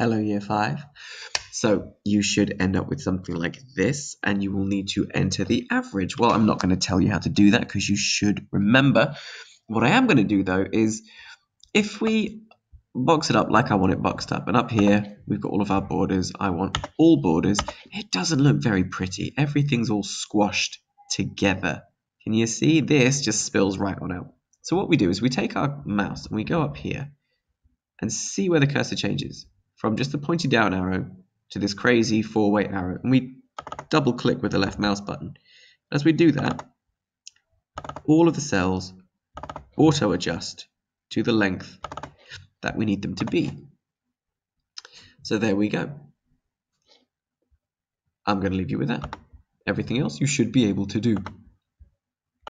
Hello, year five. So you should end up with something like this, and you will need to enter the average. Well, I'm not going to tell you how to do that because you should remember. What I am going to do though is if we box it up like I want it boxed up, and up here we've got all of our borders. I want all borders. It doesn't look very pretty. Everything's all squashed together. Can you see? This just spills right on out. So what we do is we take our mouse and we go up here and see where the cursor changes from just the pointy down arrow to this crazy four-way arrow. And we double click with the left mouse button. As we do that, all of the cells auto adjust to the length that we need them to be. So there we go. I'm going to leave you with that. Everything else you should be able to do.